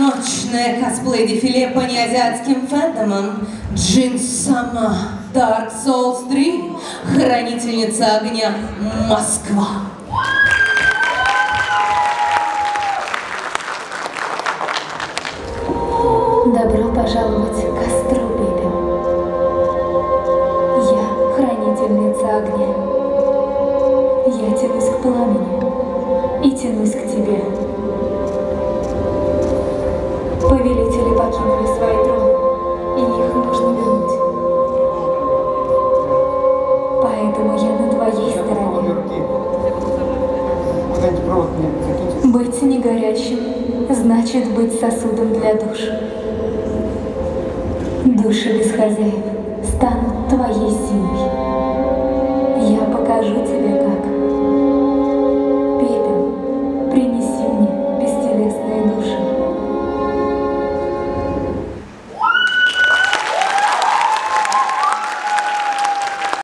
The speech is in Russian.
Ночное косплей-дефиле по неазиатским фэндомам. Джин сама. Dark Souls 3. Хранительница огня. Москва. Добро пожаловать к костру, Биби. Я хранительница огня. Я тянусь к пламени и тянусь к тебе. Быть не горячим значит быть сосудом для душ. Души без хозяев станут твоей